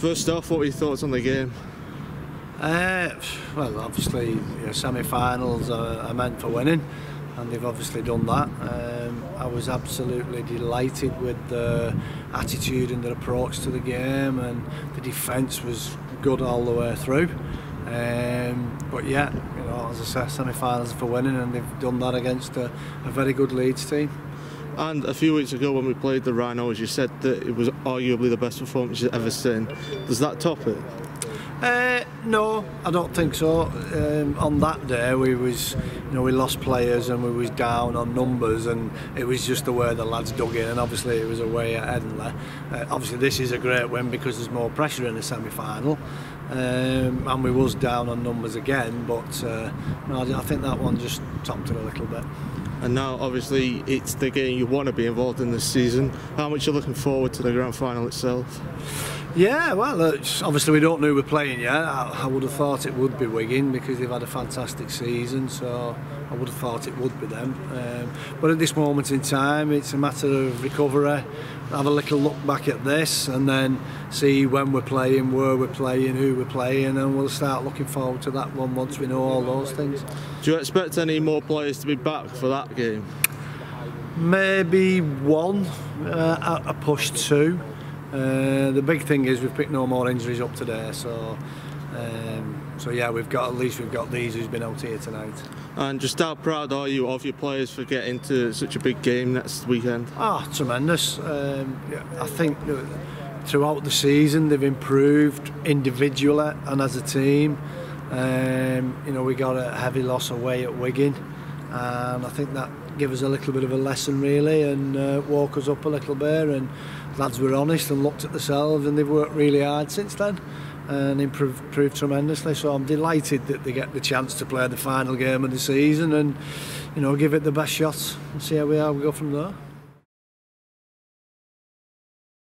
First off, what were your thoughts on the game? Uh, well, obviously, you know, semi-finals are, meant for winning, and they've obviously done that. Um, I was absolutely delighted with the attitude and the approach to the game, and the defence was good all the way through. Um, but yeah, you know, as I said, semi-finals for winning, and they've done that against a, a very good Leeds team. And a few weeks ago when we played the Rhinos, you said that it was arguably the best performance you've ever seen. Does that top it? Uh, no, I don't think so. Um, on that day, we was, you know, we lost players and we was down on numbers, and it was just the way the lads dug in. And obviously, it was away at Headingley. Uh, obviously, this is a great win because there's more pressure in the semi-final, um, and we was down on numbers again. But uh, I think that one just topped it a little bit. And now, obviously, it's the game you want to be involved in this season. How much are you looking forward to the grand final itself? Yeah, well, obviously we don't know who we're playing yet. I, I, would have thought it would be Wigan because they've had a fantastic season, so I would have thought it would be them. Um, but at this moment in time, it's a matter of recovery. Have a little look back at this, and then see when we're playing, where we're playing, who we're playing, and we'll start looking forward to that one once we know all those things. Do you expect any more players to be back for that game? Maybe one, uh, a push two. Uh, the big thing is we've picked no more injuries up today, so um, so yeah, we've got at least we've got these who's been out here tonight. And just how proud are you of your players for getting to such a big game next weekend? Ah, oh, tremendous. Um, yeah, I think throughout the season they've improved individually and as a team. Um, you know, we got a heavy loss away at Wigan and I think that gave us a little bit of a lesson really and uh, woke us up a little bit and lads were honest and looked at themselves and they've worked really hard since then and improved, improved tremendously so I'm delighted that they get the chance to play the final game of the season and you know give it the best shot and see how we are we go from there.